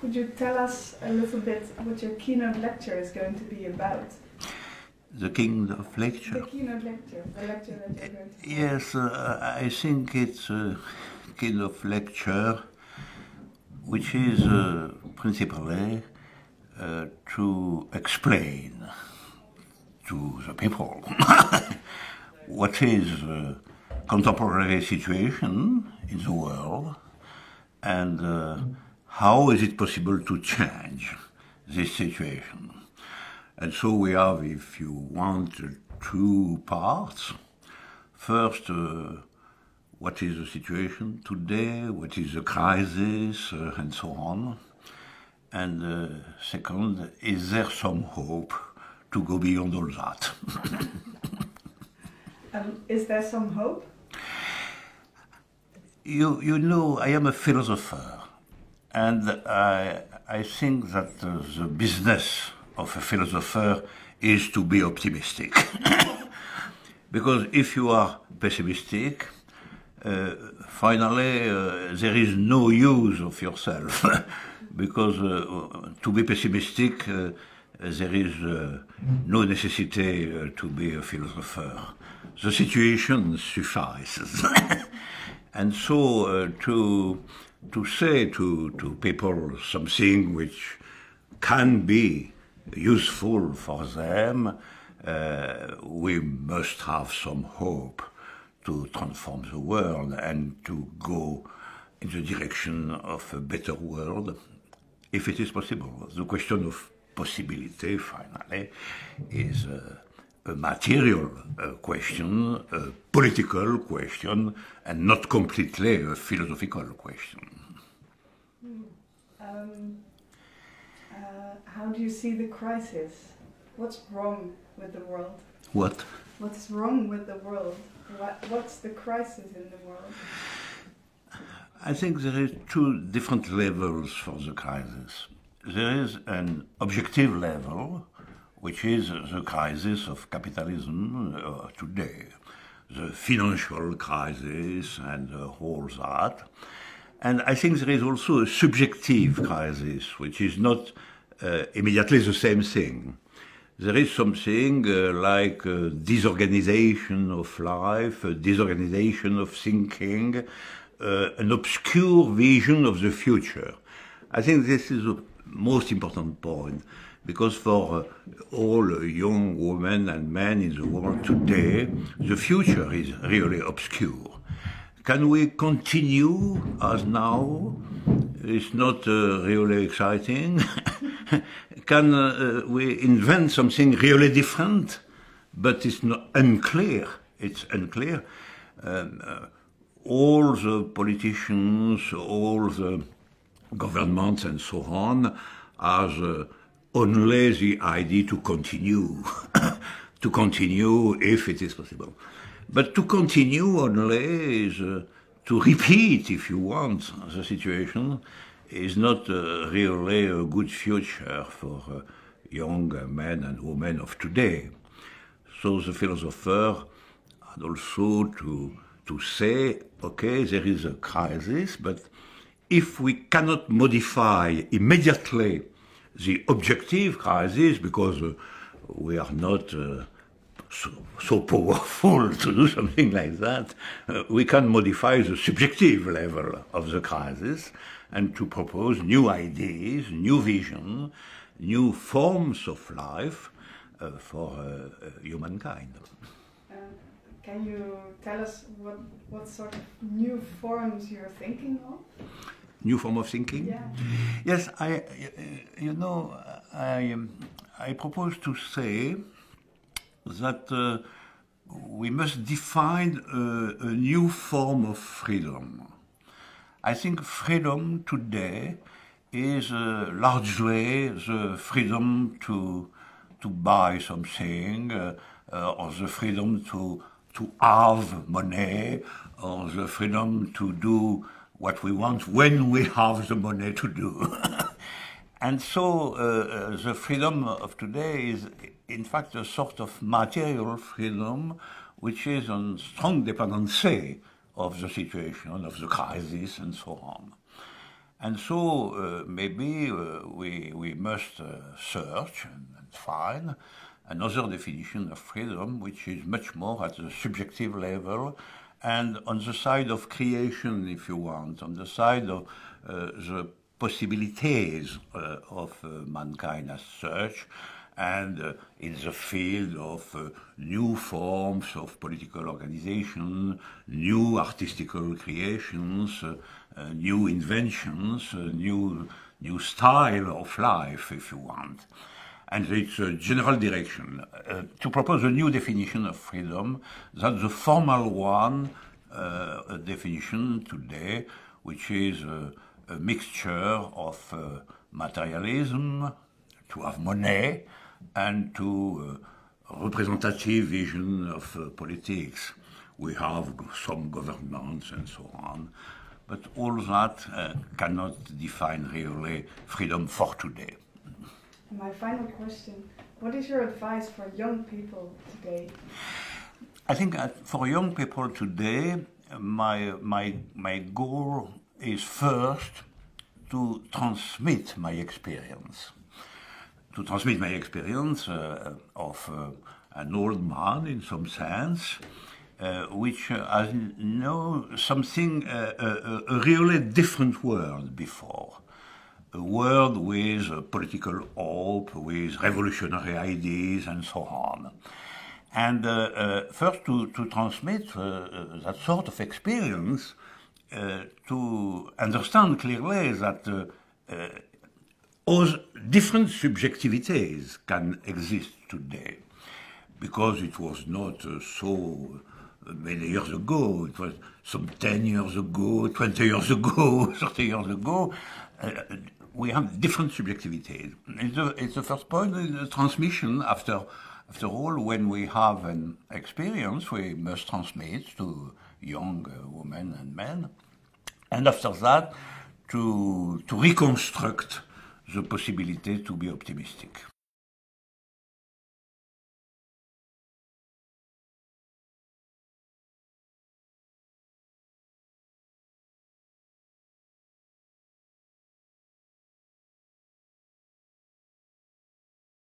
Could you tell us a little bit what your keynote lecture is going to be about? The keynote lecture? The keynote lecture, the lecture that you're going to Yes, uh, I think it's a keynote lecture which is uh, principally uh, to explain to the people what is the contemporary situation in the world and uh, how is it possible to change this situation. And so we have, if you want, two parts. First, uh, what is the situation today, what is the crisis, uh, and so on. And uh, second, is there some hope to go beyond all that? um, is there some hope? You, you know, I am a philosopher, and I, I think that uh, the business of a philosopher is to be optimistic. because if you are pessimistic, uh, finally uh, there is no use of yourself. because uh, to be pessimistic, uh, there is uh, no necessity to be a philosopher. The situation suffices. and so to, to say to, to people something which can be useful for them, uh, we must have some hope to transform the world and to go in the direction of a better world, if it is possible. The question of possibility, finally, is a material uh, question, a political question, and not completely a philosophical question. Um, uh, how do you see the crisis? What's wrong with the world? What? What's wrong with the world? What, what's the crisis in the world? I think there is two different levels for the crisis. There is an objective level, which is the crisis of capitalism uh, today, the financial crisis and uh, all that. And I think there is also a subjective crisis, which is not uh, immediately the same thing. There is something uh, like disorganization of life, disorganization of thinking, uh, an obscure vision of the future. I think this is most important point because for uh, all young women and men in the world today, the future is really obscure. Can we continue as now? It's not uh, really exciting. Can uh, we invent something really different? But it's not unclear. It's unclear. Um, uh, all the politicians, all the governments and so on, has uh, only the idea to continue, to continue if it is possible. But to continue only is uh, to repeat, if you want, the situation is not uh, really a good future for uh, young men and women of today. So the philosopher had also to, to say, okay, there is a crisis, but if we cannot modify immediately the objective crisis, because uh, we are not uh, so, so, powerful to do something like that, uh, we can modify the subjective level of the crisis and to propose new ideas, new vision, new forms of life uh, for uh, uh, humankind. can you tell us what, what sort of new forms you're thinking of? New form of thinking? Yeah. Yes, I, you know, I, um, I propose to say that uh, we must define a, a, new form of freedom. I think freedom today is uh, largely the freedom to to buy something, uh, uh or the freedom to to have money, or the freedom to do what we want when we have the money to do. and so uh, uh, the freedom of today is in fact, a sort of material freedom which is on strong dependency of the situation, of the crisis, and so on. And so uh, maybe uh, we, we must uh, search and, and, find another definition of freedom which is much more at the subjective level and on the side of creation, if you want, on the side of uh, the possibilities uh, of uh, mankind as such, and uh, in the field of uh, new forms of political organization, new artistical creations, uh, new inventions, new, new style of life, if you want. And it's a general direction. Uh, to propose a new definition of freedom, that's the formal one, a definition today, which is a, mixture of materialism, to have money, and to uh, representative vision of uh, politics. We have some governments and so on, but all that uh, cannot define really freedom for today. My final question, what is your advice for young people today? I think for young people today, my, my, my goal is first to transmit my experience to transmit my experience uh, of uh, an old man in some sense, uh, which has known something, a, a, really different world before. A world with political hope, with revolutionary ideas, and so on. And uh, uh, first, to, to transmit uh, that sort of experience, to understand clearly that all different subjectivities can exist today because it was not uh, so uh, many years ago. It was some 10 years ago, 20 years ago, 30 years ago. We have different subjectivities. It's the, it's the first point, the transmission. After, after all, when we have an experience, we must transmit to young uh, women and men. And after that, to, to reconstruct the possibility to be optimistic.